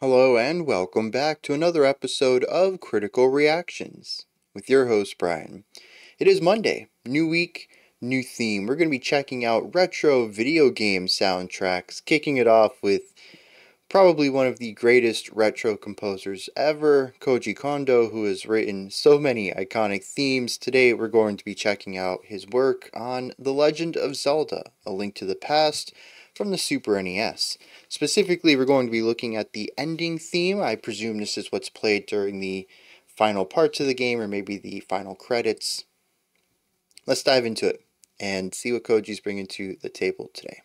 Hello, and welcome back to another episode of Critical Reactions with your host, Bryan. It is Monday, new week, new theme. We're going to be checking out retro video game soundtracks, kicking it off with probably one of the greatest retro composers ever, Koji Kondo, who has written so many iconic themes. Today, we're going to be checking out his work on The Legend of Zelda A Link to the Past from the Super NES. Specifically, we're going to be looking at the ending theme. I presume this is what's played during the final parts of the game or maybe the final credits. Let's dive into it and see what Koji's bringing to the table today.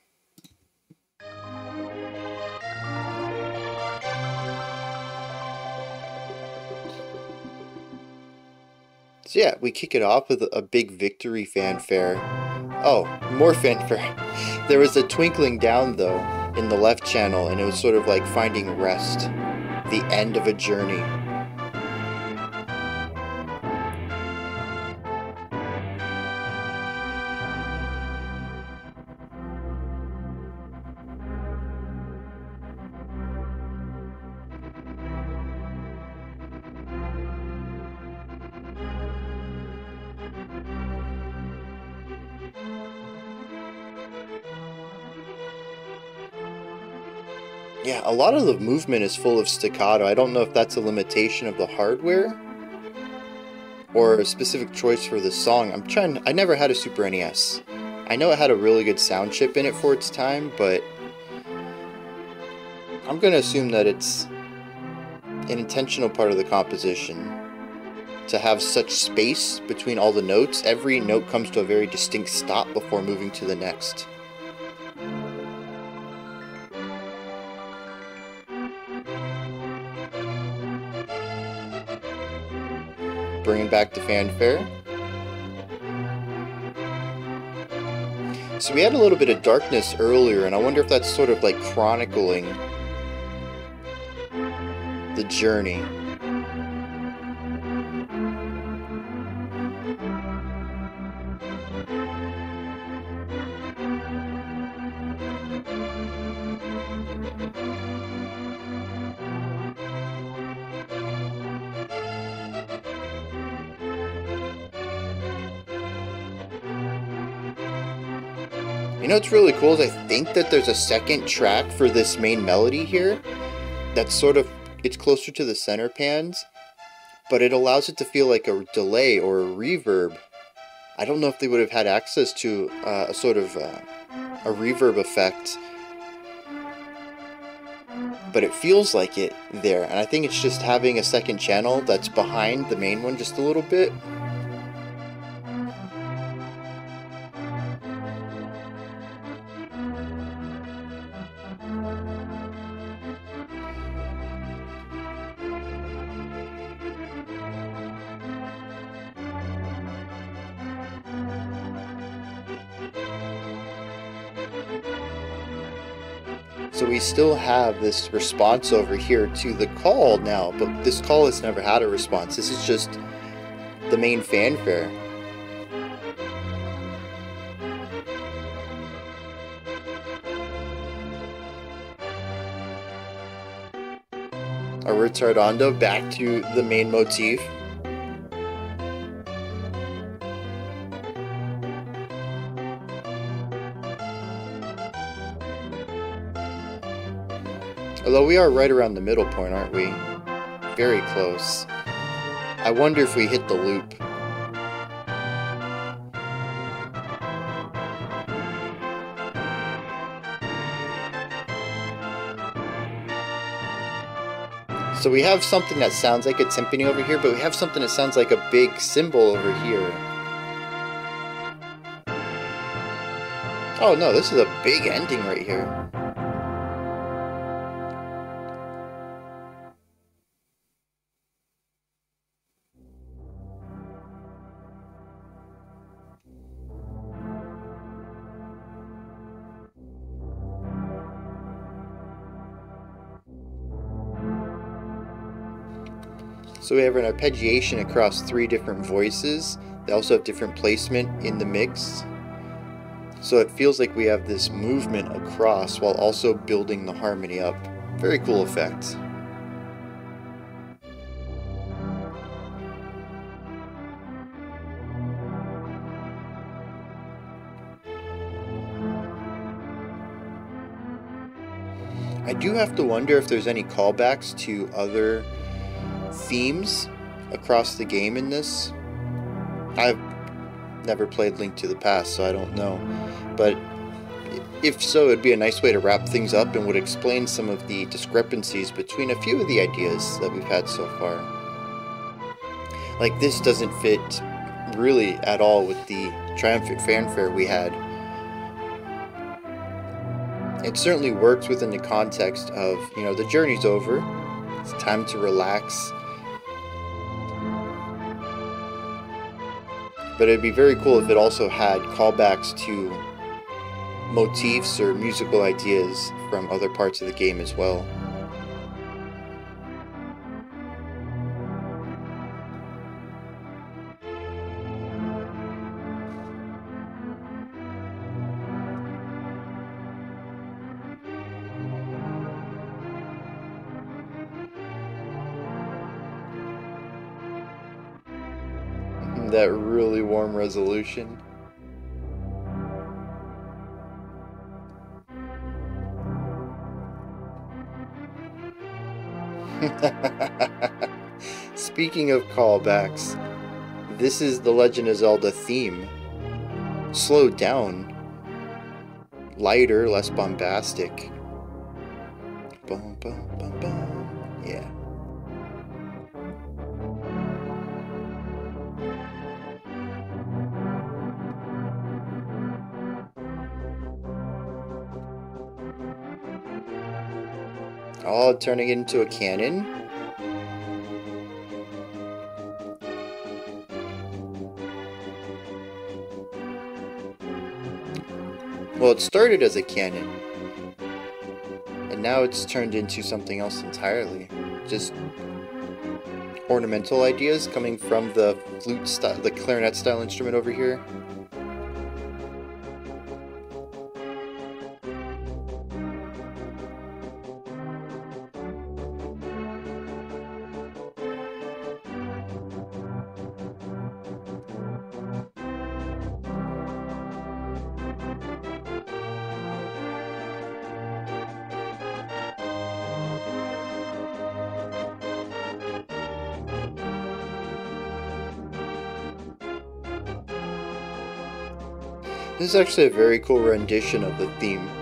So yeah, we kick it off with a big victory fanfare. Oh, more fanfare. There was a twinkling down though in the left channel and it was sort of like finding rest, the end of a journey. A lot of the movement is full of staccato. I don't know if that's a limitation of the hardware or a specific choice for the song. I'm trying I never had a Super NES. I know it had a really good sound chip in it for its time, but I'm going to assume that it's an intentional part of the composition to have such space between all the notes. Every note comes to a very distinct stop before moving to the next. Bringing back the fanfare. So we had a little bit of darkness earlier, and I wonder if that's sort of like chronicling the journey. Know what's really cool is I think that there's a second track for this main melody here that's sort of, it's closer to the center pans, but it allows it to feel like a delay or a reverb. I don't know if they would have had access to uh, a sort of uh, a reverb effect, but it feels like it there, and I think it's just having a second channel that's behind the main one just a little bit. Still have this response over here to the call now, but this call has never had a response. This is just the main fanfare. A ritardando back to the main motif. Although we are right around the middle point, aren't we? Very close. I wonder if we hit the loop. So we have something that sounds like a timpani over here, but we have something that sounds like a big cymbal over here. Oh no, this is a big ending right here. So we have an arpeggiation across three different voices. They also have different placement in the mix. So it feels like we have this movement across while also building the harmony up. Very cool effect. I do have to wonder if there's any callbacks to other themes across the game in this. I've never played Link to the Past, so I don't know. But if so, it'd be a nice way to wrap things up and would explain some of the discrepancies between a few of the ideas that we've had so far. Like, this doesn't fit really at all with the triumphant fanfare we had it certainly works within the context of, you know, the journey's over. It's time to relax. But it'd be very cool if it also had callbacks to motifs or musical ideas from other parts of the game as well. Resolution. Speaking of callbacks, this is the Legend of Zelda theme. Slowed down, lighter, less bombastic. Boom, boom, turning it into a canon? Well, it started as a canon. And now it's turned into something else entirely. Just ornamental ideas coming from the flute style, the clarinet style instrument over here. Is actually a very cool rendition of the theme.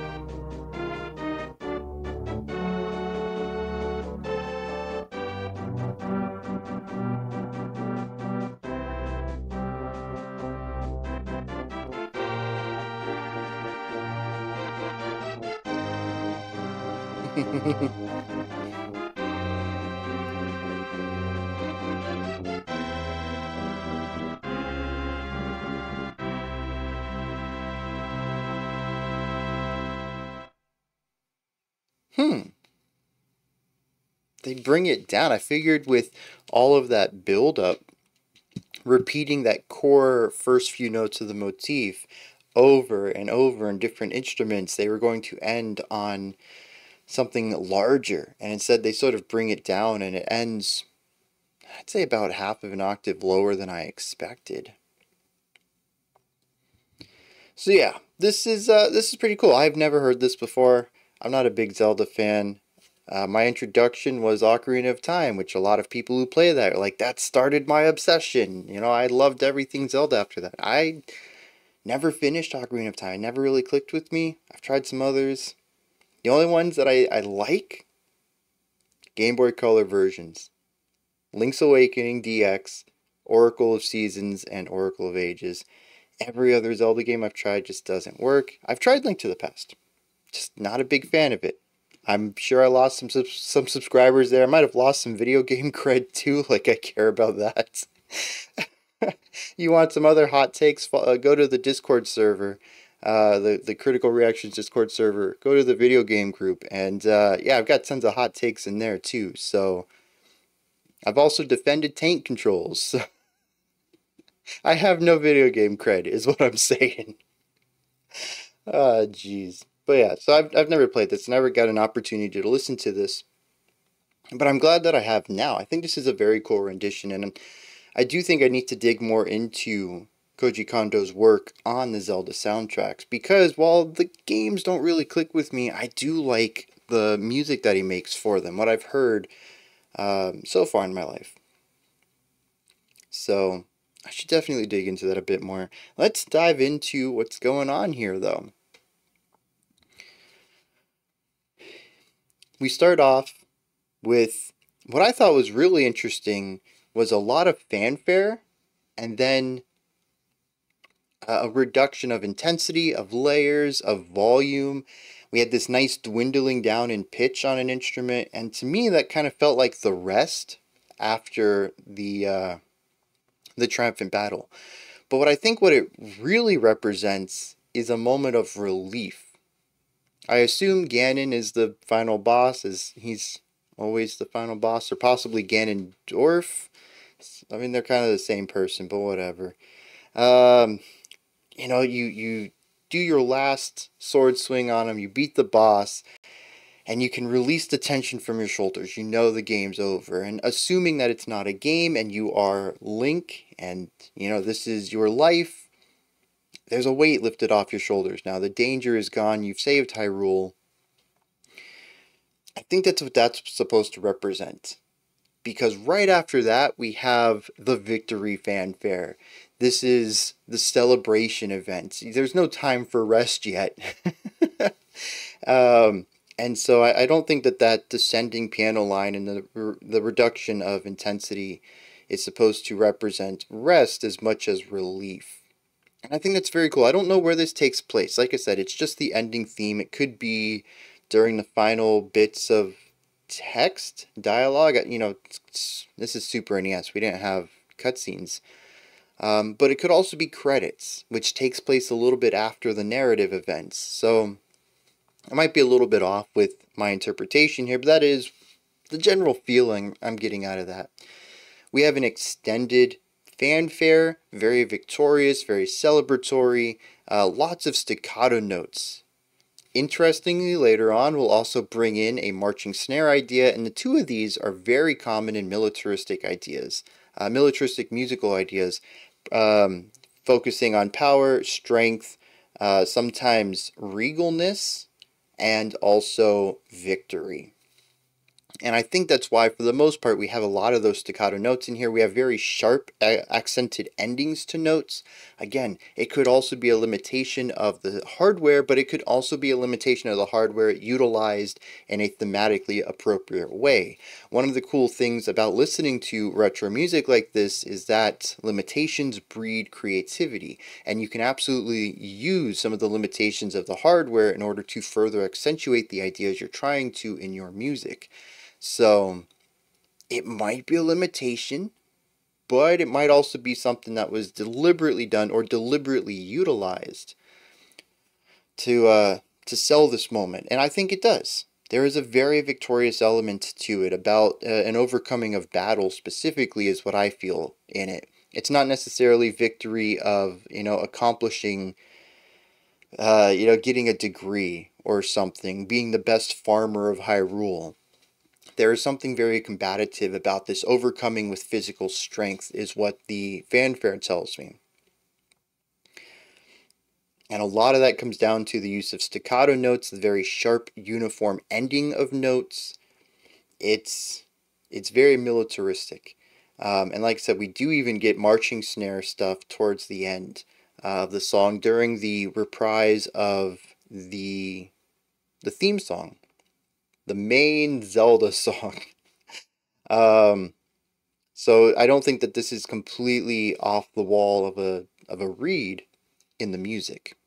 Hmm, they bring it down. I figured with all of that build up, repeating that core first few notes of the motif over and over in different instruments, they were going to end on something larger. And instead, they sort of bring it down and it ends, I'd say, about half of an octave lower than I expected. So yeah, this is uh, this is pretty cool. I've never heard this before. I'm not a big Zelda fan. Uh, my introduction was Ocarina of Time, which a lot of people who play that like that started my obsession. You know, I loved everything Zelda after that. I never finished Ocarina of Time. It never really clicked with me. I've tried some others. The only ones that I, I like Game Boy Color versions. Link's Awakening DX, Oracle of Seasons, and Oracle of Ages. Every other Zelda game I've tried just doesn't work. I've tried Link to the Past just not a big fan of it. I'm sure I lost some some subscribers there. I might have lost some video game cred too. Like I care about that. you want some other hot takes? Uh, go to the Discord server, uh, the the Critical Reactions Discord server. Go to the video game group, and uh, yeah, I've got tons of hot takes in there too. So I've also defended tank controls. I have no video game cred, is what I'm saying. Ah, oh, jeez. But yeah, so I've, I've never played this, never got an opportunity to listen to this. But I'm glad that I have now. I think this is a very cool rendition, and I do think I need to dig more into Koji Kondo's work on the Zelda soundtracks because while the games don't really click with me, I do like the music that he makes for them, what I've heard um, so far in my life. So I should definitely dig into that a bit more. Let's dive into what's going on here, though. We start off with what I thought was really interesting was a lot of fanfare and then a reduction of intensity, of layers, of volume. We had this nice dwindling down in pitch on an instrument, and to me, that kind of felt like the rest after the uh, the triumphant battle. But what I think what it really represents is a moment of relief. I assume Ganon is the final boss, as he's always the final boss, or possibly Ganondorf. I mean, they're kind of the same person, but whatever. Um, you know, you you do your last sword swing on him, you beat the boss, and you can release the tension from your shoulders. You know the game's over. And assuming that it's not a game and you are Link and you know this is your life, there's a weight lifted off your shoulders. Now the danger is gone. You've saved Hyrule. I think that's what that's supposed to represent. Because right after that, we have the victory fanfare. This is the celebration event. There's no time for rest yet. um, and so I, I, don't think that that descending piano line and the, the reduction of intensity is supposed to represent rest as much as relief. And I think that's very cool. I don't know where this takes place. Like I said, it's just the ending theme. It could be during the final bits of text, dialogue. You know, this is Super NES. We didn't have cutscenes. Um, but it could also be credits, which takes place a little bit after the narrative events. So I might be a little bit off with my interpretation here, but that is the general feeling I'm getting out of that. We have an extended fanfare, very victorious, very celebratory, uh, lots of staccato notes. Interestingly, later on, we'll also bring in a marching snare idea, and the two of these are very common in militaristic ideas, uh, militaristic musical ideas, um, focusing on power, strength, uh, sometimes regalness, and also victory. And I think that's why, for the most part, we have a lot of those staccato notes in here. We have very sharp, accented endings to notes. Again, it could also be a limitation of the hardware, but it could also be a limitation of the hardware utilized in a thematically appropriate way. One of the cool things about listening to retro music like this is that limitations breed creativity, and you can absolutely use some of the limitations of the hardware in order to further accentuate the ideas you're trying to in your music. So it might be a limitation, but it might also be something that was deliberately done or deliberately utilized to uh, to sell this moment. And I think it does. There is a very victorious element to it about uh, an overcoming of battle specifically is what I feel in it. It's not necessarily victory of, you know, accomplishing uh, you know, getting a degree or something, being the best farmer of Hyrule there is something very combative about this overcoming with physical strength is what the fanfare tells me. And a lot of that comes down to the use of staccato notes, the very sharp, uniform ending of notes. It's it's very militaristic. Um, and like I said, we do even get marching snare stuff towards the end of the song during the reprise of the the theme song the main Zelda song. um, so I don't think that this is completely off the wall of a of a read in the music.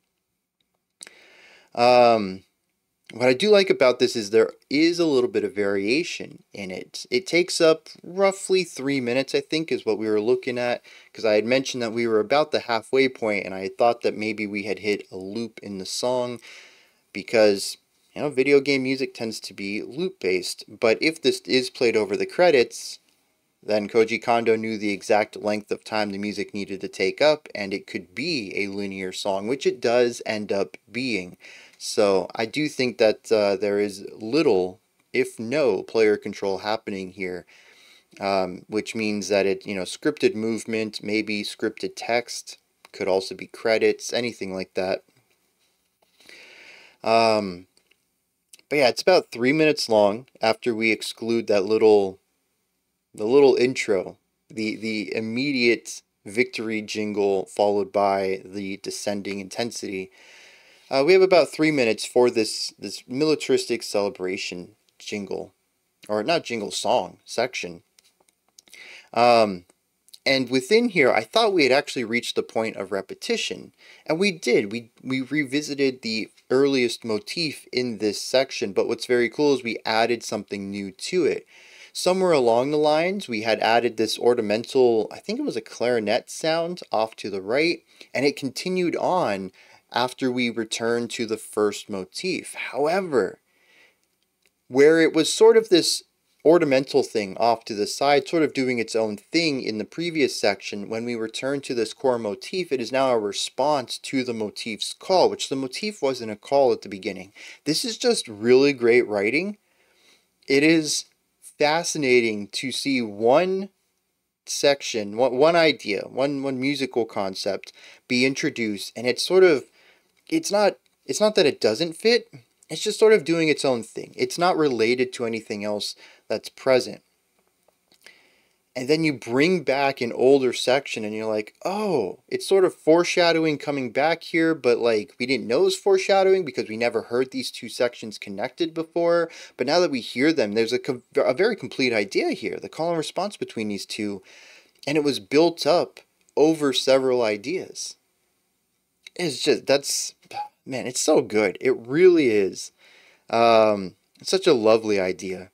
Um, what I do like about this is there is a little bit of variation in it. It takes up roughly three minutes, I think, is what we were looking at, because I had mentioned that we were about the halfway point, and I thought that maybe we had hit a loop in the song, because you know, video game music tends to be loop based, but if this is played over the credits, then Koji Kondo knew the exact length of time the music needed to take up, and it could be a linear song, which it does end up being. So I do think that uh, there is little, if no, player control happening here, um, which means that it, you know, scripted movement, maybe scripted text, could also be credits, anything like that. Um, But yeah, it's about three minutes long after we exclude that little, the little intro, the the immediate victory jingle followed by the descending intensity. Uh, we have about three minutes for this this militaristic celebration jingle, or not jingle song section. Um, and within here, I thought we had actually reached the point of repetition, and we did. We we revisited the earliest motif in this section, but what's very cool is we added something new to it. Somewhere along the lines, we had added this ornamental, I think it was a clarinet sound off to the right, and it continued on after we returned to the first motif. However, where it was sort of this ornamental thing off to the side, sort of doing its own thing in the previous section, when we return to this core motif, it is now a response to the motif's call, which the motif wasn't a call at the beginning. This is just really great writing. It is fascinating to see one section, one, one idea, one, one musical concept be introduced, and it's sort of it's not it's not that it doesn't fit it's just sort of doing its own thing it's not related to anything else that's present and then you bring back an older section and you're like oh it's sort of foreshadowing coming back here but like we didn't know it was foreshadowing because we never heard these two sections connected before but now that we hear them there's a, a very complete idea here the call and response between these two and it was built up over several ideas it's just that's man, it's so good. It really is. Um, such a lovely idea.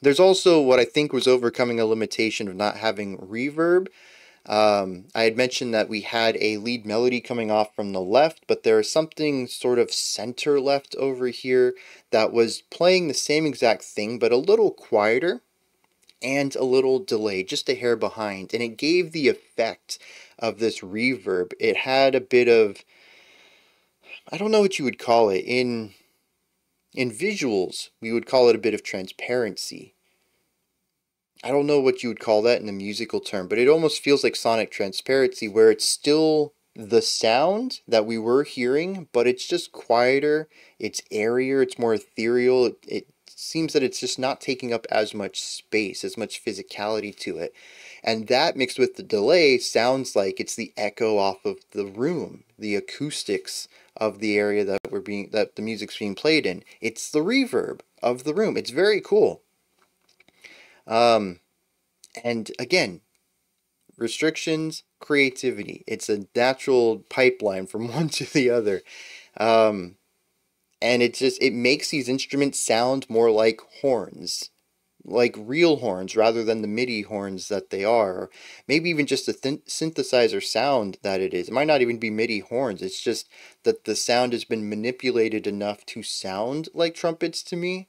There's also what I think was overcoming a limitation of not having reverb. Um, I had mentioned that we had a lead melody coming off from the left, but there is something sort of center left over here that was playing the same exact thing, but a little quieter and a little delay, just a hair behind. And it gave the effect of this reverb. It had a bit of I don't know what you would call it in in visuals. We would call it a bit of transparency. I don't know what you would call that in the musical term, but it almost feels like sonic transparency where it's still the sound that we were hearing, but it's just quieter, it's airier, it's more ethereal. It, it seems that it's just not taking up as much space, as much physicality to it. And that mixed with the delay sounds like it's the echo off of the room, the acoustics of the area that we're being that the music's being played in. It's the reverb of the room. It's very cool. Um, and again, restrictions, creativity. It's a natural pipeline from one to the other. Um, and it just it makes these instruments sound more like horns like real horns rather than the MIDI horns that they are, or maybe even just the synthesizer sound that it is. It might not even be MIDI horns, it's just that the sound has been manipulated enough to sound like trumpets to me.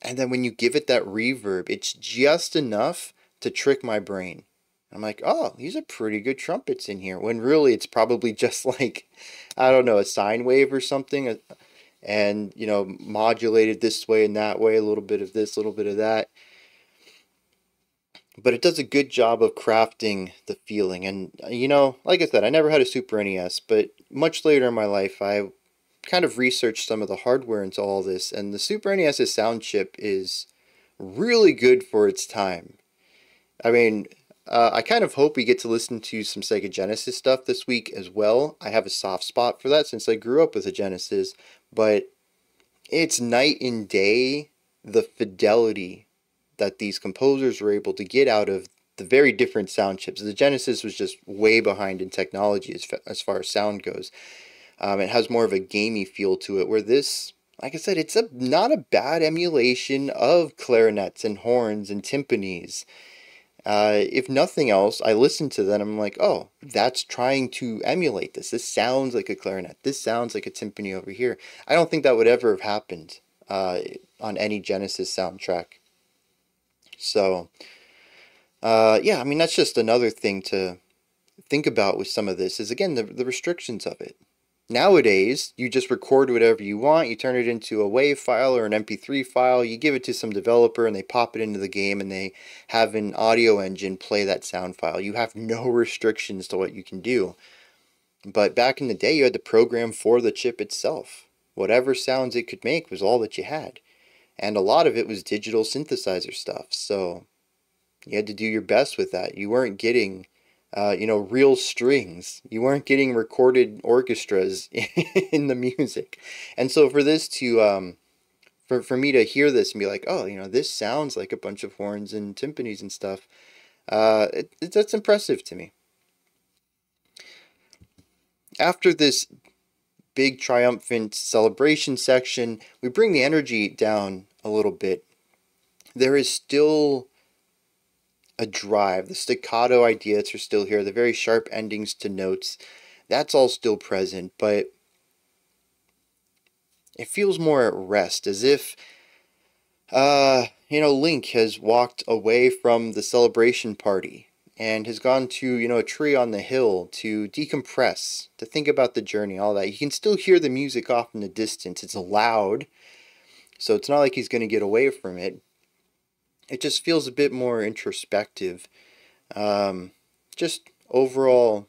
And then when you give it that reverb, it's just enough to trick my brain. I'm like, oh, these are pretty good trumpets in here. When really it's probably just like, I don't know, a sine wave or something and you know modulated this way and that way a little bit of this a little bit of that. But it does a good job of crafting the feeling. And you know like i said i never had a super nes but much later in my life i kind of researched some of the hardware into all this and the super nes's sound chip is really good for its time. I mean uh, I kind of hope we get to listen to some Sega Genesis stuff this week as well. I have a soft spot for that since I grew up with a Genesis, but it's night and day the fidelity that these composers were able to get out of the very different sound chips. The Genesis was just way behind in technology as, as far as sound goes. Um, it has more of a gamey feel to it, where this, like I said, it's a not a bad emulation of clarinets and horns and timpanis uh, if nothing else, I listen to that. I'm like, oh, that's trying to emulate this. This sounds like a clarinet. This sounds like a timpani over here. I don't think that would ever have happened uh, on any Genesis soundtrack. So, uh, yeah, I mean, that's just another thing to think about with some of this is, again, the, the restrictions of it. Nowadays, you just record whatever you want, you turn it into a WAV file or an MP3 file, you give it to some developer and they pop it into the game and they have an audio engine play that sound file. You have no restrictions to what you can do. But back in the day, you had to program for the chip itself. whatever sounds it could make was all that you had. And a lot of it was digital synthesizer stuff. So you had to do your best with that. You weren't getting, uh, you know, real strings. You weren't getting recorded orchestras in the music. And so for this to, um, for, for me to hear this and be like, oh, you know, this sounds like a bunch of horns and timpanis and stuff, uh, it, it, that's impressive to me. After this big triumphant celebration section, we bring the energy down a little bit. There is still a drive. The staccato ideas are still here, the very sharp endings to notes. That's all still present, but it feels more at rest, as if, uh, you know, Link has walked away from the celebration party and has gone to, you know, a tree on the hill to decompress, to think about the journey, all that. You can still hear the music off in the distance. It's loud, so it's not like he's going to get away from it. It just feels a bit more introspective. Um, just overall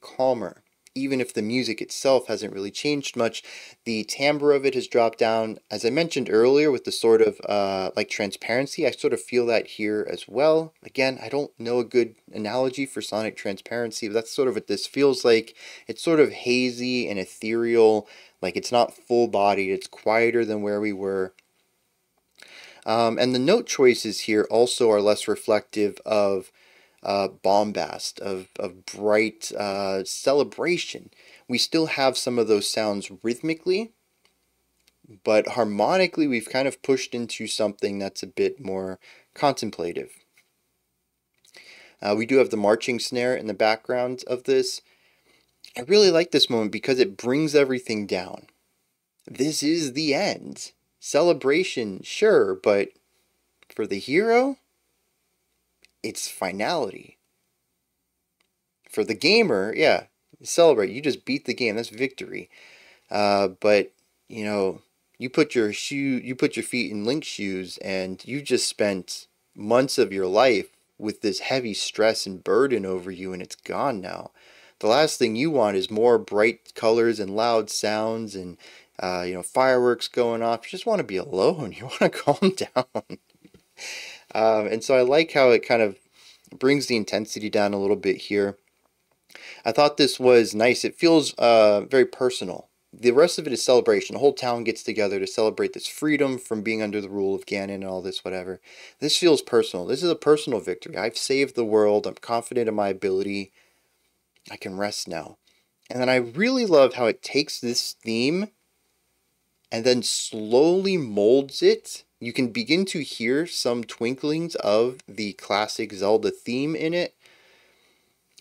calmer even if the music itself hasn't really changed much, the timbre of it has dropped down. As I mentioned earlier, with the sort of uh, like transparency, I sort of feel that here as well. Again, I don't know a good analogy for sonic transparency, but that's sort of what this feels like. It's sort of hazy and ethereal, like it's not full bodied, it's quieter than where we were. Um, and the note choices here also are less reflective of uh, bombast, of, of bright uh, celebration. We still have some of those sounds rhythmically, but harmonically we've kind of pushed into something that's a bit more contemplative. Uh, we do have the marching snare in the background of this. I really like this moment because it brings everything down. This is the end. Celebration, sure, but for the hero, its finality. For the gamer, yeah, celebrate. You just beat the game. That's victory. Uh, but you know, you put your shoe, you put your feet in Link's shoes, and you just spent months of your life with this heavy stress and burden over you, and it's gone now. The last thing you want is more bright colors and loud sounds and uh, you know fireworks going off. You just want to be alone. You want to calm down. Um, and so I like how it kind of brings the intensity down a little bit here. I thought this was nice. It feels uh, very personal. The rest of it is celebration. The whole town gets together to celebrate this freedom from being under the rule of Ganon and all this, whatever. This feels personal. This is a personal victory. I've saved the world. I'm confident in my ability. I can rest now. And then I really love how it takes this theme and then slowly molds it you can begin to hear some twinklings of the classic Zelda theme in it.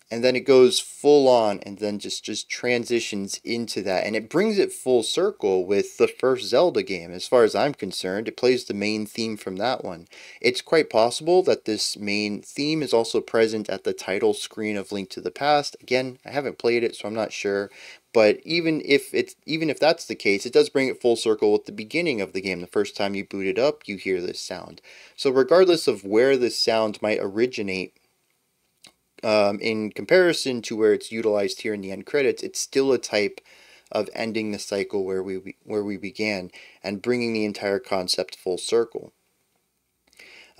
And then it goes full on and then just, just transitions into that. And it brings it full circle with the first Zelda game. As far as I'm concerned, it plays the main theme from that one. It's quite possible that this main theme is also present at the title screen of Link to the Past. Again, I haven't played it, so I'm not sure. But even if it's even if that's the case, it does bring it full circle with the beginning of the game. The first time you boot it up, you hear this sound. So regardless of where this sound might originate, um, in comparison to where it's utilized here in the end credits, it's still a type of ending the cycle where we where we began and bringing the entire concept full circle.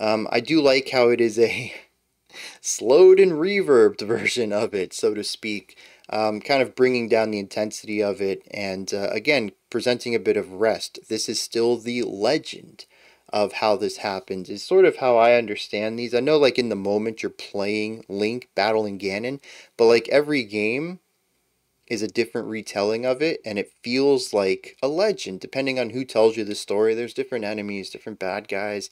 Um, I do like how it is a slowed and reverbed version of it, so to speak um, kind of bringing down the intensity of it and uh, again presenting a bit of rest. This is still the legend of how this happens is sort of how I understand these. I know like in the moment you're playing Link battling Ganon, but like every game is a different retelling of it and it feels like a legend depending on who tells you the story. There's different enemies, different bad guys.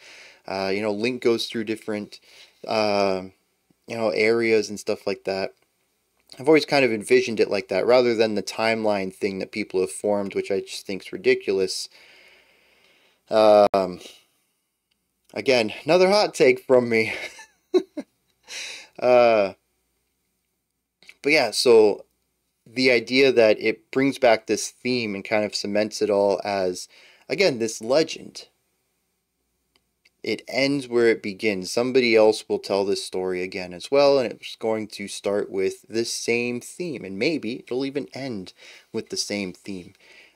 Uh, you know, Link goes through different uh, you know areas and stuff like that. I've always kind of envisioned it like that, rather than the timeline thing that people have formed, which I just think is ridiculous. Um, again, another hot take from me. uh, but yeah, so the idea that it brings back this theme and kind of cements it all as, again, this legend it ends where it begins. Somebody else will tell this story again as well, and it's going to start with this same theme, and maybe it'll even end with the same theme.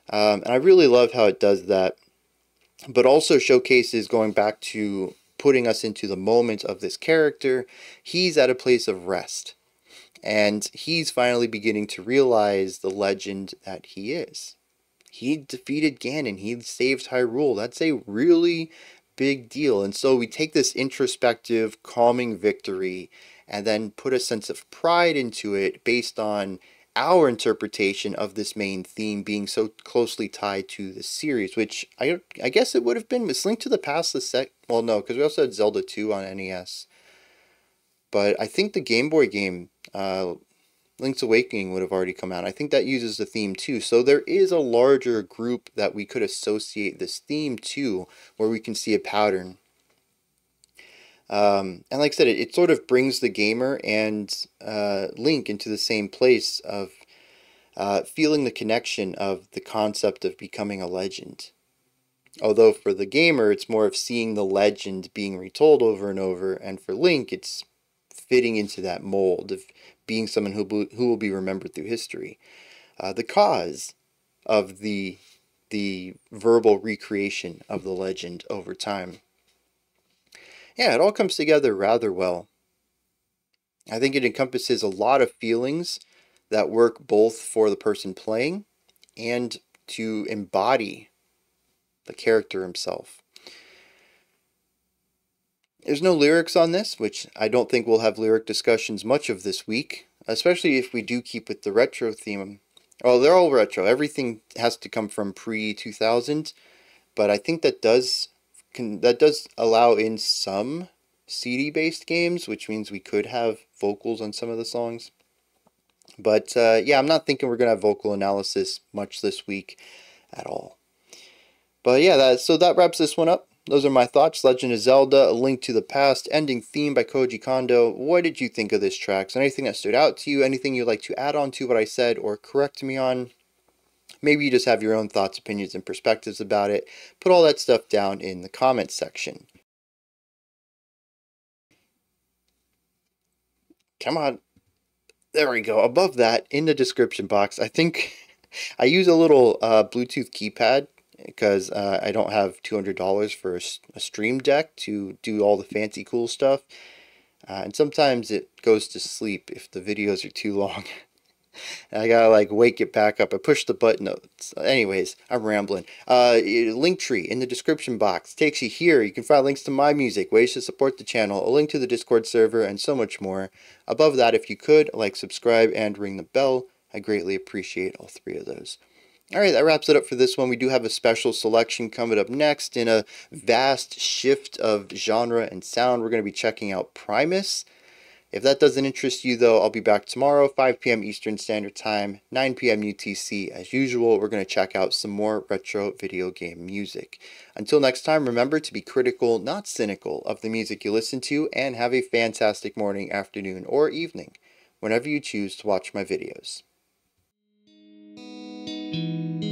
Um, and I really love how it does that, but also showcases going back to putting us into the moment of this character. He's at a place of rest, and he's finally beginning to realize the legend that he is. He defeated Ganon, he saved Hyrule. That's a really big deal. And so we take this introspective, calming victory and then put a sense of pride into it based on our interpretation of this main theme being so closely tied to the series, which I I guess it would have been Miss Link to the Past the sec. Well, no, because we also had Zelda 2 on NES. But I think the Game Boy game, uh, Link's Awakening, would have already come out. I think that uses the theme too. So there is a larger group that we could associate this theme to, where we can see a pattern. Um, and like I said, it, it sort of brings the gamer and uh, Link into the same place of uh, feeling the connection of the concept of becoming a legend. Although for the gamer, it's more of seeing the legend being retold over and over, and for Link, it's fitting into that mold of being someone who, who will be remembered through history. Uh, the cause of the the verbal recreation of the legend over time yeah, it all comes together rather well. I think it encompasses a lot of feelings that work both for the person playing and to embody the character himself. There's no lyrics on this, which I don't think we'll have lyric discussions much of this week, especially if we do keep with the retro theme. Oh, they're all retro. Everything has to come from pre 2000, but I think that does can that does allow in some CD based games, which means we could have vocals on some of the songs. But uh, yeah, I'm not thinking we're gonna have vocal analysis much this week at all. But yeah, that so that wraps this one up. Those are my thoughts. Legend of Zelda: A Link to the Past, ending theme by Koji Kondo. What did you think of this track? So anything that stood out to you? Anything you'd like to add on to what I said or correct me on? Maybe you just have your own thoughts, opinions, and perspectives about it. Put all that stuff down in the comments section. Come on. There we go. Above that, in the description box, I think I use a little uh, Bluetooth keypad because uh, I don't have $200 for a, a, stream deck to do all the fancy cool stuff. Uh, and sometimes it goes to sleep if the videos are too long. I gotta like wake it back up. I push the button. Anyways, I'm rambling. Uh, Linktree in the description box takes you here. You can find links to my music, ways to support the channel, a link to the Discord server, and so much more. Above that, if you could, like, subscribe, and ring the bell. I greatly appreciate all three of those. Alright, that wraps it up for this one. We do have a special selection coming up next in a vast shift of genre and sound. We're going to be checking out Primus. If that doesn't interest you, though, I'll be back tomorrow, 5 p.m. Eastern Standard Time, 9 p.m. UTC. As usual, we're going to check out some more retro video game music. Until next time, remember to be critical, not cynical, of the music you listen to, and have a fantastic morning, afternoon, or evening, whenever you choose to watch my videos. Música